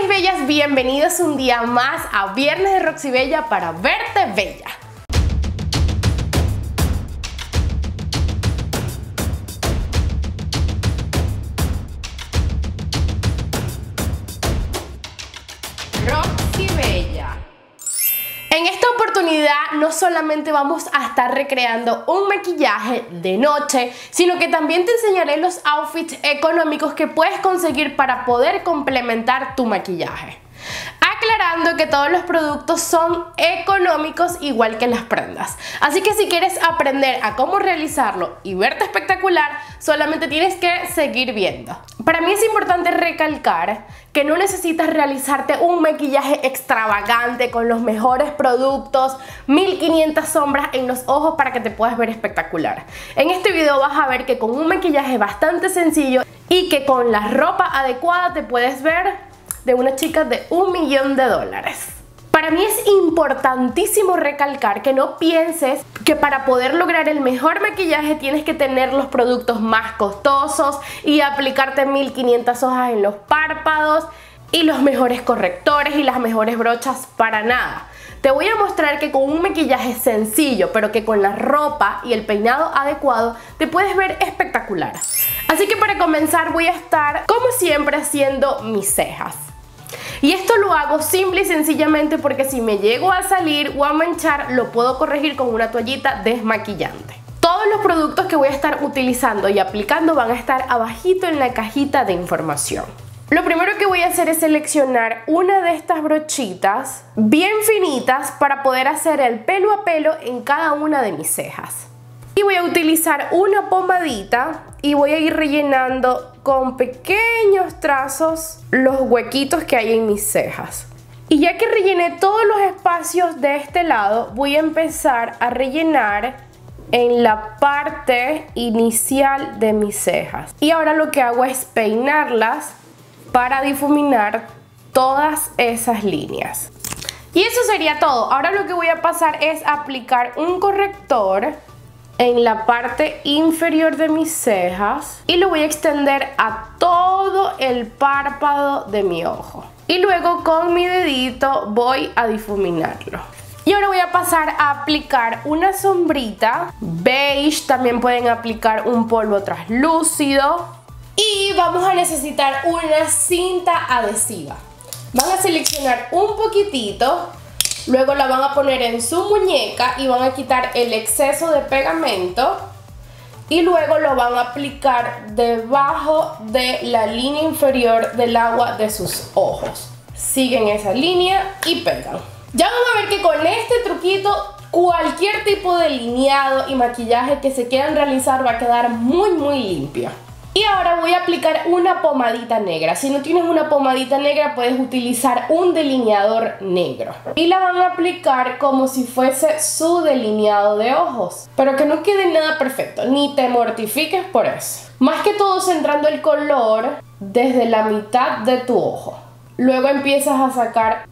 mis bellas, bienvenidos un día más a Viernes de Roxy Bella para verte bella. No solamente vamos a estar recreando un maquillaje de noche, sino que también te enseñaré los outfits económicos que puedes conseguir para poder complementar tu maquillaje. Aclarando que todos los productos son económicos igual que las prendas. Así que si quieres aprender a cómo realizarlo y verte espectacular, solamente tienes que seguir viendo. Para mí es importante recalcar que no necesitas realizarte un maquillaje extravagante con los mejores productos, 1500 sombras en los ojos para que te puedas ver espectacular. En este video vas a ver que con un maquillaje bastante sencillo y que con la ropa adecuada te puedes ver de una chica de un millón de dólares. Para mí es importantísimo recalcar que no pienses que para poder lograr el mejor maquillaje tienes que tener los productos más costosos y aplicarte 1500 hojas en los párpados y los mejores correctores y las mejores brochas para nada. Te voy a mostrar que con un maquillaje sencillo, pero que con la ropa y el peinado adecuado te puedes ver espectacular. Así que para comenzar voy a estar, como siempre, haciendo mis cejas. Y esto lo hago simple y sencillamente porque si me llego a salir o a manchar, lo puedo corregir con una toallita desmaquillante. Todos los productos que voy a estar utilizando y aplicando van a estar abajito en la cajita de información. Lo primero que voy a hacer es seleccionar una de estas brochitas bien finitas para poder hacer el pelo a pelo en cada una de mis cejas. Y voy a utilizar una pomadita y voy a ir rellenando con pequeños trazos los huequitos que hay en mis cejas. Y ya que rellené todos los espacios de este lado, voy a empezar a rellenar en la parte inicial de mis cejas. Y ahora lo que hago es peinarlas para difuminar todas esas líneas. Y eso sería todo. Ahora lo que voy a pasar es aplicar un corrector en la parte inferior de mis cejas y lo voy a extender a todo el párpado de mi ojo. Y luego con mi dedito voy a difuminarlo. Y ahora voy a pasar a aplicar una sombrita beige, también pueden aplicar un polvo translúcido. Y vamos a necesitar una cinta adhesiva. Van a seleccionar un poquitito Luego la van a poner en su muñeca y van a quitar el exceso de pegamento y luego lo van a aplicar debajo de la línea inferior del agua de sus ojos. Siguen esa línea y pegan. Ya van a ver que con este truquito cualquier tipo de lineado y maquillaje que se quieran realizar va a quedar muy muy limpio. Y ahora voy a aplicar una pomadita negra. Si no tienes una pomadita negra puedes utilizar un delineador negro. Y la van a aplicar como si fuese su delineado de ojos. Pero que no quede nada perfecto, ni te mortifiques por eso. Más que todo centrando el color desde la mitad de tu ojo. Luego empiezas a sacar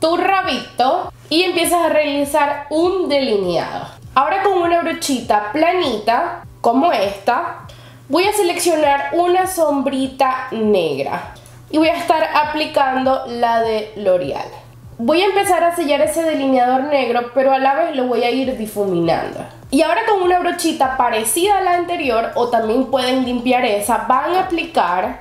tu rabito y empiezas a realizar un delineado. Ahora con una brochita planita como esta Voy a seleccionar una sombrita negra y voy a estar aplicando la de L'Oreal. Voy a empezar a sellar ese delineador negro, pero a la vez lo voy a ir difuminando. Y ahora con una brochita parecida a la anterior, o también pueden limpiar esa, van a aplicar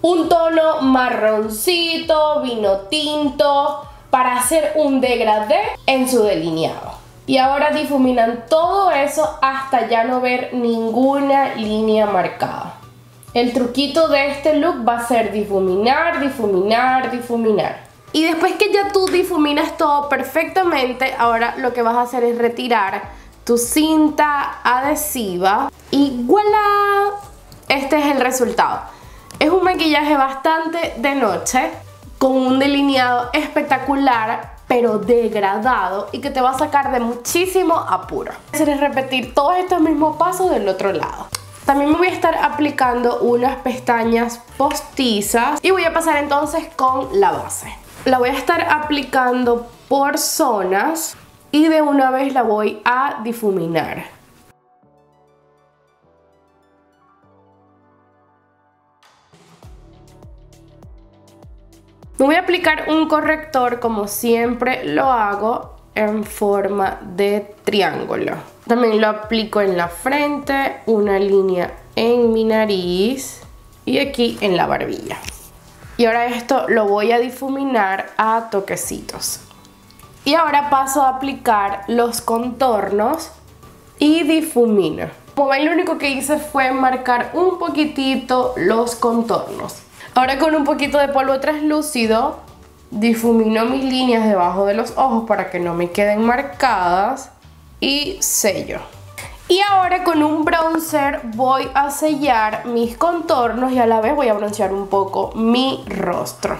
un tono marroncito, vino tinto, para hacer un degradé en su delineado. Y ahora difuminan todo eso hasta ya no ver ninguna línea marcada. El truquito de este look va a ser difuminar, difuminar, difuminar. Y después que ya tú difuminas todo perfectamente, ahora lo que vas a hacer es retirar tu cinta adhesiva y voilà, este es el resultado. Es un maquillaje bastante de noche con un delineado espectacular pero degradado y que te va a sacar de muchísimo apuro. Hacer repetir todos estos mismos pasos del otro lado. También me voy a estar aplicando unas pestañas postizas y voy a pasar entonces con la base. La voy a estar aplicando por zonas y de una vez la voy a difuminar. Me voy a aplicar un corrector como siempre lo hago en forma de triángulo. También lo aplico en la frente, una línea en mi nariz y aquí en la barbilla. Y ahora esto lo voy a difuminar a toquecitos. Y ahora paso a aplicar los contornos y difumino. Como ven lo único que hice fue marcar un poquitito los contornos. Ahora con un poquito de polvo translúcido difumino mis líneas debajo de los ojos para que no me queden marcadas y sello. Y ahora con un bronzer voy a sellar mis contornos y a la vez voy a broncear un poco mi rostro.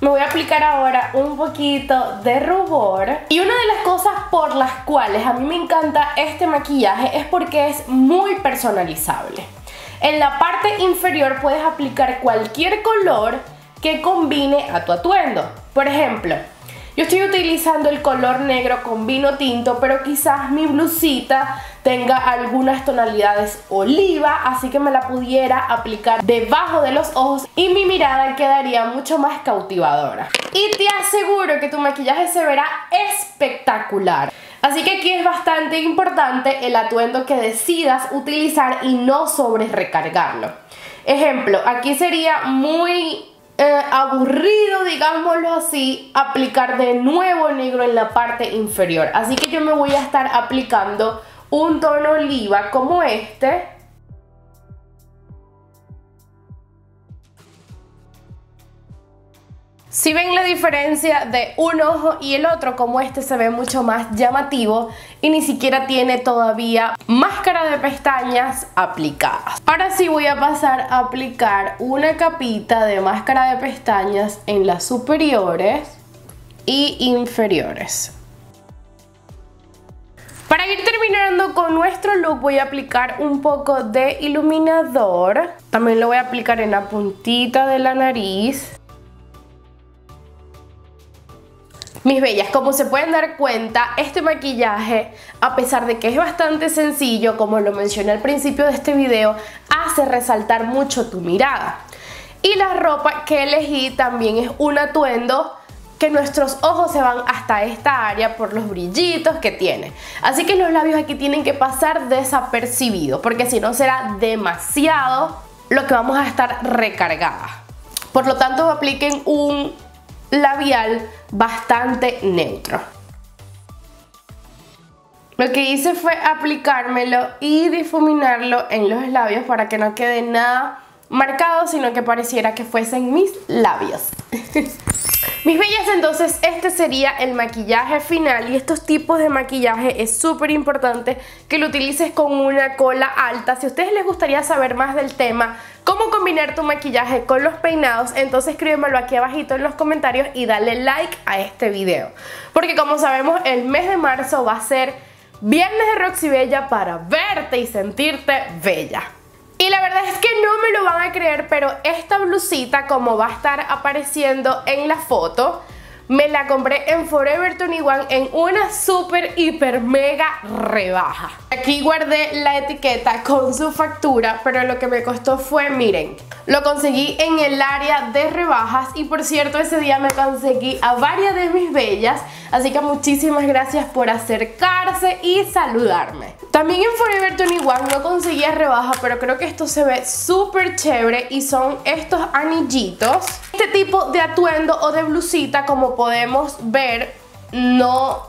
Me voy a aplicar ahora un poquito de rubor. Y una de las cosas por las cuales a mí me encanta este maquillaje es porque es muy personalizable. En la parte inferior puedes aplicar cualquier color que combine a tu atuendo. Por ejemplo, yo estoy utilizando el color negro con vino tinto, pero quizás mi blusita tenga algunas tonalidades oliva, así que me la pudiera aplicar debajo de los ojos y mi mirada quedaría mucho más cautivadora. Y te aseguro que tu maquillaje se verá espectacular. Así que aquí es bastante importante el atuendo que decidas utilizar y no sobre recargarlo. Ejemplo, aquí sería muy eh, aburrido, digámoslo así, aplicar de nuevo negro en la parte inferior. Así que yo me voy a estar aplicando un tono oliva como este Si ven la diferencia de un ojo y el otro, como este se ve mucho más llamativo y ni siquiera tiene todavía máscara de pestañas aplicadas. Ahora sí voy a pasar a aplicar una capita de máscara de pestañas en las superiores y inferiores. Para ir terminando con nuestro look voy a aplicar un poco de iluminador. También lo voy a aplicar en la puntita de la nariz. Mis bellas, como se pueden dar cuenta, este maquillaje, a pesar de que es bastante sencillo, como lo mencioné al principio de este video, hace resaltar mucho tu mirada. Y la ropa que elegí también es un atuendo que nuestros ojos se van hasta esta área por los brillitos que tiene. Así que los labios aquí tienen que pasar desapercibidos, porque si no será demasiado lo que vamos a estar recargadas. Por lo tanto, apliquen un labial bastante neutro. Lo que hice fue aplicármelo y difuminarlo en los labios para que no quede nada marcado, sino que pareciera que fuesen mis labios. Mis bellas, entonces este sería el maquillaje final y estos tipos de maquillaje es súper importante que lo utilices con una cola alta. Si a ustedes les gustaría saber más del tema, cómo combinar tu maquillaje con los peinados, entonces escríbemelo aquí abajito en los comentarios y dale like a este video. Porque como sabemos, el mes de marzo va a ser Viernes de Roxy Bella para verte y sentirte bella. Y la verdad es que no me lo creer, pero esta blusita como va a estar apareciendo en la foto, me la compré en Forever 21 en una super hiper mega rebaja. Aquí guardé la etiqueta con su factura, pero lo que me costó fue, miren, lo conseguí en el área de rebajas y por cierto ese día me conseguí a varias de mis bellas, así que muchísimas gracias por acercarse y saludarme. También en Forever 21 no conseguí rebaja, pero creo que esto se ve súper chévere y son estos anillitos. Este tipo de atuendo o de blusita, como podemos ver, no,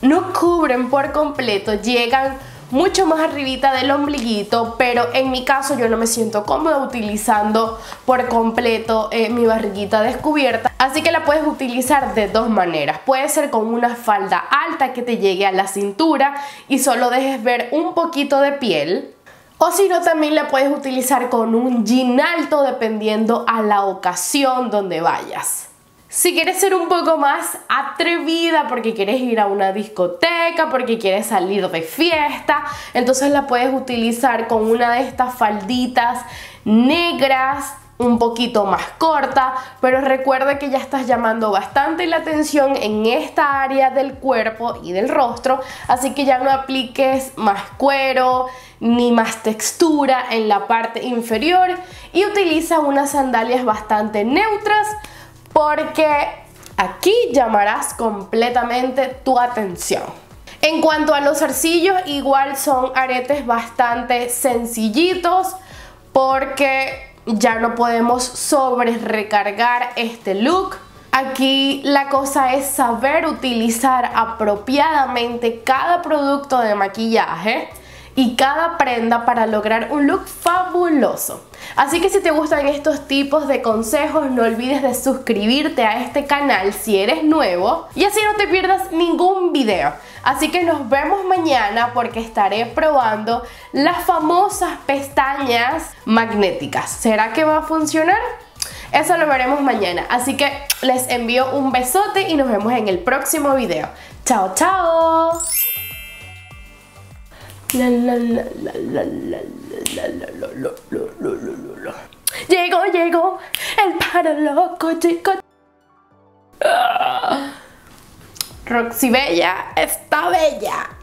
no cubren por completo, llegan mucho más arribita del ombliguito, pero en mi caso yo no me siento cómoda utilizando por completo eh, mi barriguita descubierta, así que la puedes utilizar de dos maneras. Puede ser con una falda alta que te llegue a la cintura y solo dejes ver un poquito de piel, o si no, también la puedes utilizar con un jean alto dependiendo a la ocasión donde vayas. Si quieres ser un poco más atrevida porque quieres ir a una discoteca, porque quieres salir de fiesta, entonces la puedes utilizar con una de estas falditas negras un poquito más corta, pero recuerda que ya estás llamando bastante la atención en esta área del cuerpo y del rostro, así que ya no apliques más cuero ni más textura en la parte inferior y utiliza unas sandalias bastante neutras porque aquí llamarás completamente tu atención. En cuanto a los arcillos, igual son aretes bastante sencillitos porque ya no podemos sobre recargar este look. Aquí la cosa es saber utilizar apropiadamente cada producto de maquillaje y cada prenda para lograr un look fabuloso. Así que si te gustan estos tipos de consejos no olvides de suscribirte a este canal si eres nuevo y así no te pierdas ningún video. Así que nos vemos mañana porque estaré probando las famosas pestañas magnéticas. ¿Será que va a funcionar? Eso lo veremos mañana. Así que les envío un besote y nos vemos en el próximo video. ¡Chao, chao! Llegó, llegó el para loco, chico. Roxy Bella está bella.